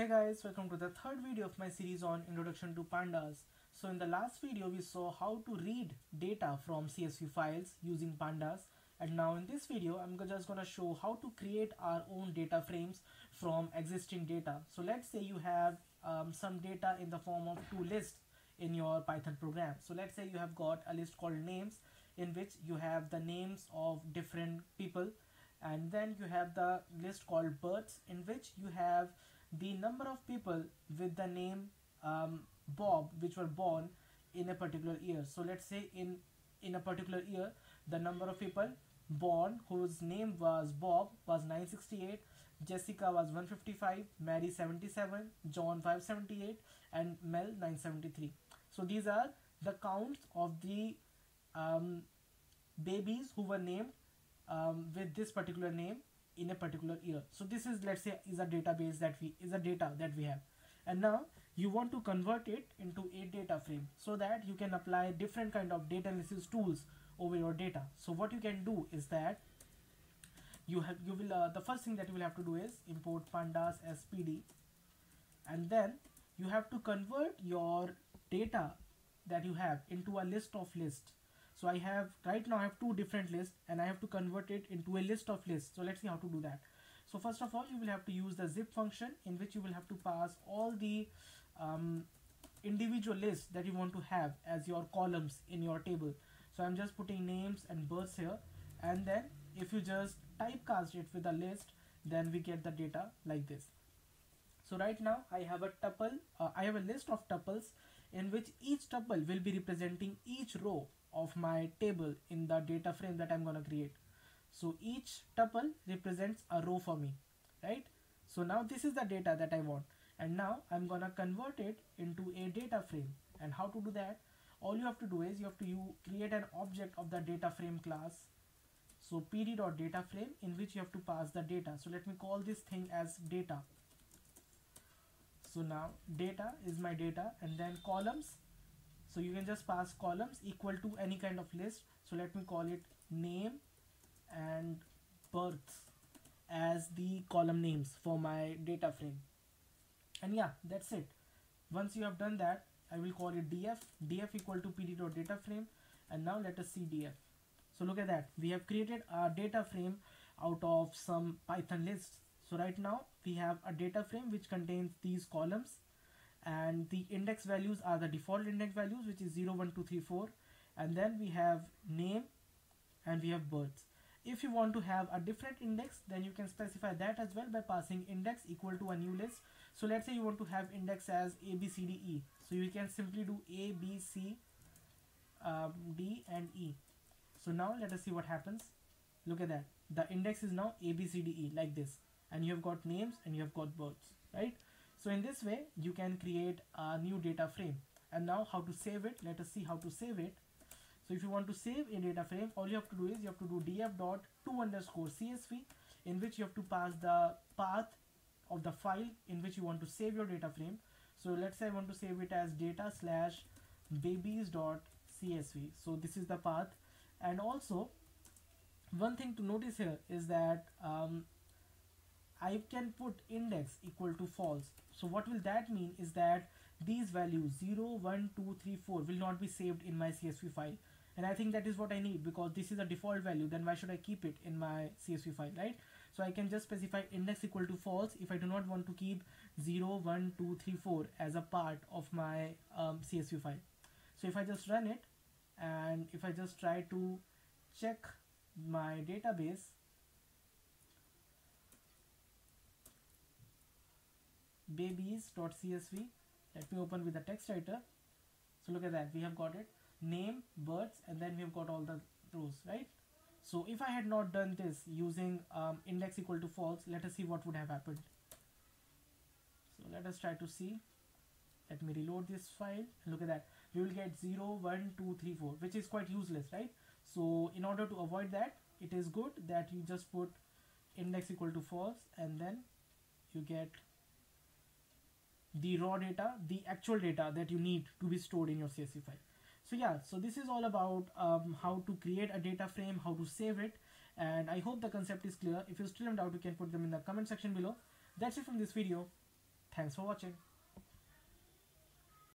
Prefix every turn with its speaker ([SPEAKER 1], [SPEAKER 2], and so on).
[SPEAKER 1] Hey guys, welcome to the third video of my series on Introduction to Pandas. So in the last video we saw how to read data from CSV files using Pandas and now in this video I'm just gonna show how to create our own data frames from existing data. So let's say you have um, some data in the form of two lists in your Python program. So let's say you have got a list called names in which you have the names of different people and then you have the list called births in which you have the number of people with the name um, Bob which were born in a particular year. So let's say in in a particular year the number of people born whose name was Bob was 968, Jessica was 155, Mary 77, John 578 and Mel 973. So these are the counts of the um, babies who were named um, with this particular name in a particular year. So this is let's say is a database that we is a data that we have. And now you want to convert it into a data frame so that you can apply different kind of data analysis tools over your data. So what you can do is that you have you will uh, the first thing that you will have to do is import pandas as pd and then you have to convert your data that you have into a list of lists so I have right now I have two different lists and I have to convert it into a list of lists. So let's see how to do that. So first of all you will have to use the zip function in which you will have to pass all the um, individual lists that you want to have as your columns in your table. So I'm just putting names and births here. And then if you just typecast it with a list then we get the data like this. So right now I have a tuple uh, I have a list of tuples in which each tuple will be representing each row of my table in the data frame that I'm gonna create. So each tuple represents a row for me, right? So now this is the data that I want and now I'm gonna convert it into a data frame and how to do that? All you have to do is you have to you create an object of the data frame class. So pd.dataframe in which you have to pass the data. So let me call this thing as data. So now data is my data and then columns so you can just pass columns equal to any kind of list. So let me call it name and birth as the column names for my data frame. And yeah that's it. Once you have done that I will call it df df equal to pd.data frame. And now let us see df so look at that. We have created a data frame out of some python lists. So right now we have a data frame which contains these columns and the index values are the default index values which is 0 1 2 3 4 and then we have name and we have births. If you want to have a different index then you can specify that as well by passing index equal to a new list. So let's say you want to have index as a b c d e. So you can simply do a b c um, d and e. So now let us see what happens. Look at that. The index is now a b c d e like this. And you have got names and you have got births right so in this way, you can create a new data frame. And now how to save it? Let us see how to save it. So if you want to save a data frame, all you have to do is you have to do df dot to underscore csv in which you have to pass the path of the file in which you want to save your data frame. So let's say I want to save it as data slash babies dot csv. So this is the path. And also one thing to notice here is that um, I can put index equal to false so what will that mean is that these values 0, 1, 2, 3, 4 will not be saved in my CSV file. And I think that is what I need because this is a default value. Then why should I keep it in my CSV file, right? So I can just specify index equal to false if I do not want to keep 0, 1, 2, 3, 4 as a part of my um, CSV file. So if I just run it and if I just try to check my database babies.csv let me open with the text editor so look at that. We have got it. Name births and then we have got all the rows right? So if I had not done this using um, index equal to false let us see what would have happened. So let us try to see. Let me reload this file. Look at that. We will get 0 1 2 3 4 which is quite useless right? So in order to avoid that it is good that you just put index equal to false and then you get the raw data, the actual data that you need to be stored in your CSV file. So yeah, so this is all about um, how to create a data frame, how to save it, and I hope the concept is clear. If you still in doubt, you can put them in the comment section below. That's it from this video. Thanks for watching.